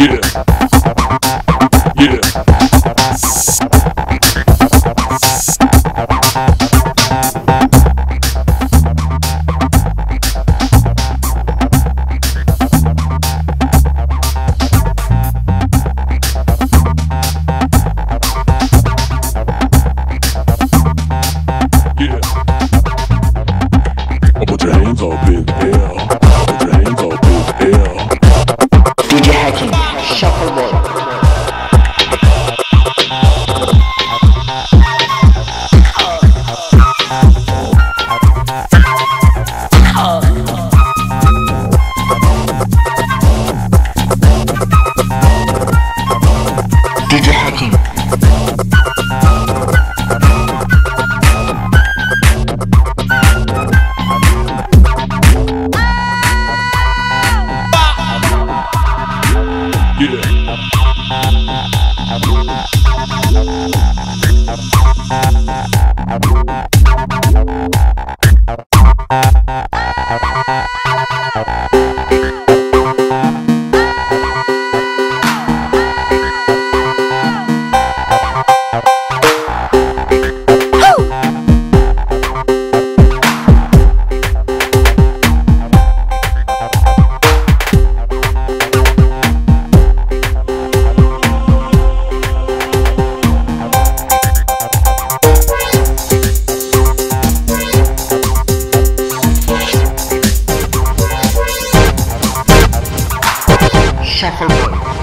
Yeah. DJ Hakim. Thank.